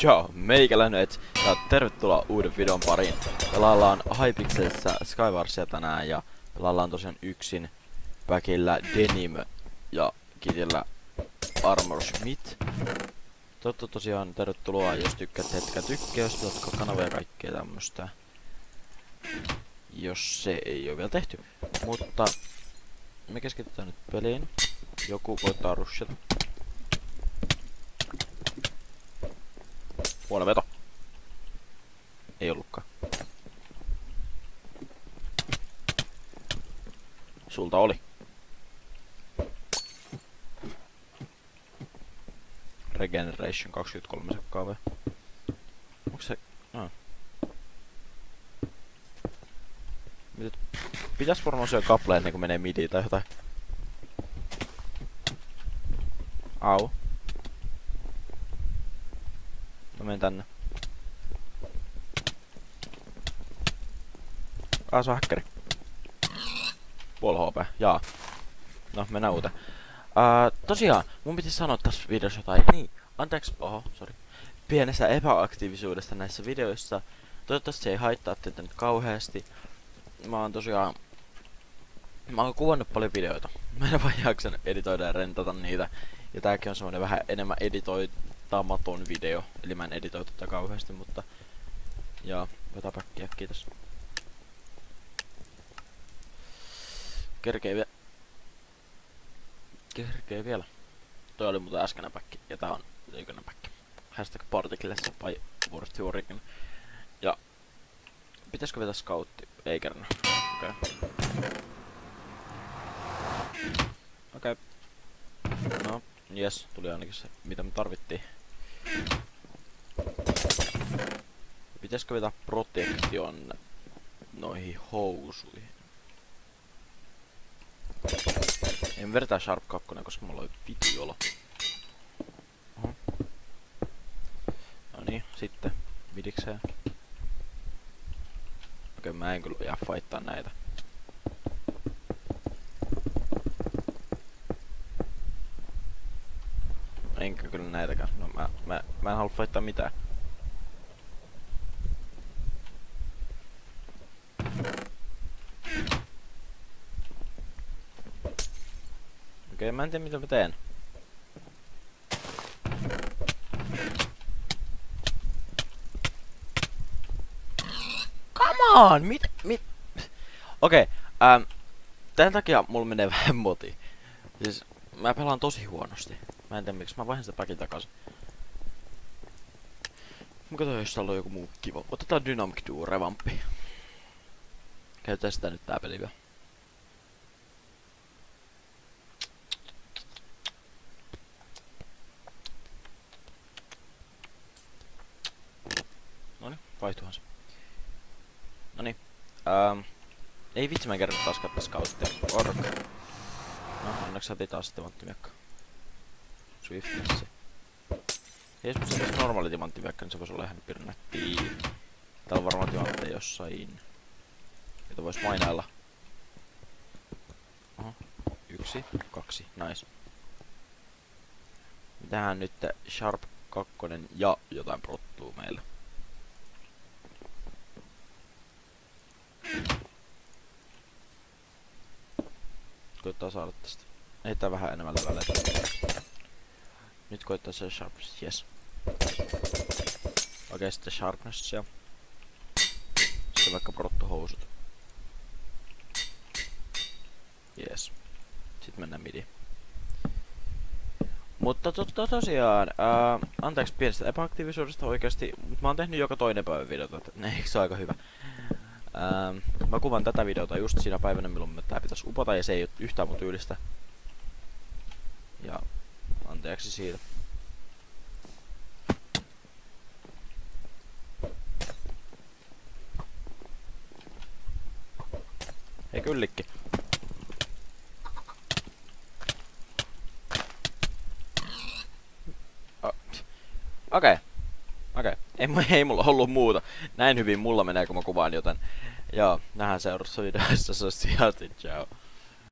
Ciao, meikäläinen ja tervetuloa uuden videon pariin. Pelaillaan Hypixelissä Skywarsia tänään ja pelaillaan tosiaan yksin Päkillä Denim ja Kitillä Armor Schmidt. Totta tosiaan tervetuloa, jos tykkäät hetkä tykkää, jos pilatko kanavia ja kaikkea tämmöstä. Jos se ei ole vielä tehty. Mutta me keskitytään nyt peliin. Joku koittaa rushata. Huono veto. Ei ollutkaan. Sulta oli. Regeneration 23 sekkaa vai? Onko se... No. Mitä... Pitäis varmaan syödä kapleen ennen kuin menee midiin tai jotain. Au. Mä menen tänne. Ah, se on. Puol HP, jaa. No, mennään uuteen. Uh, tosiaan, mun piti sanoa tässä videossa jotain. Niin, anteeksi, oho, sorry. Pienestä epäaktiivisuudesta näissä videoissa. Toivottavasti se ei haittaa teitä nyt kauheasti. Mä oon tosiaan... Mä oon kuvannut paljon videoita. Mä en vaan jaksanut editoida ja rentata niitä. Ja tääkin on semmonen vähän enemmän editoitamaton video. Eli mä en editoi tätä kauheasti, mutta... Ja, vetä päkkiä, kiitos. Kerkee vielä. Kerkee vielä. Toi oli muuten äskeinen päkki, ja tää on nykyinen päkki. Hashtag particles by worth Origin. Ja... Pitäisikö vetää scoutti? Ei kerran. Okei. Okay. Okei. Okay. No, jes, tuli ainakin se, mitä me tarvittiin. Pitäisikö vetää protektion noihin housuihin? En vertaa Sharp 2, koska mulla oli vitu. No niin, sitten midikseen. Okei, mä en kyllä jää näitä. Enkä kyllä näitäkään. No mä, mä, mä en halua fighttaa mitään. Okei, mä en tiedä mitä mä teen. Come on! Mit, mit? Okei, ähm, tän takia mulla menee vähän moti. Siis, mä pelaan tosi huonosti. Mä en tiedä miksi, mä vaihan sitä päkin takaisin. Mä katsoin, jos täällä on joku muu kiva. Otetaan Dynamic Duo revamppi. Käytetään sitä nyt tää peli vielä. Vaihtuhan se. Noni. Ähm. Ei vitsi mä kerran taas kattaa scouttia. Ork. No, onneksi saatiin taas sitten timanttiviekka. Swiftnessi. Jos mä saitais normaali timanttiviekka, niin se voisi olla ihan pirnättiä. Täällä on varmaan timantteja jossain. Jota vois mainailla. Oho. Yksi, kaksi, nice. Mitähän nyt Sharp 2 ja jotain prottuu meille. Koittaa saada tästä. Heitää vähän enemmän leveleitä. Nyt koittaa se sharpness, yes. Okei, okay, sitten sharpness ja sitten vaikka brottohousut. Yes. Sitten mennään midi. Mutta to to tosiaan, ää, anteeksi pienestä epäaktiivisuudesta oikeasti, mutta mä oon tehnyt joka toinen päivä videota, että eikö se aika hyvä. Ähm, mä kuvan tätä videota just siinä päivänä, milloin tää pitäisi upota ja se ei ole yhtään mun tyylistä. Ja anteeksi siitä. Hei kyllikki. Okei. Okay. Okei. Okay. Ei, ei mulla ollut muuta. Näin hyvin mulla menee, kun mä kuvaan, joten... Joo, nähdään seuraavassa videossa. Se on ciao.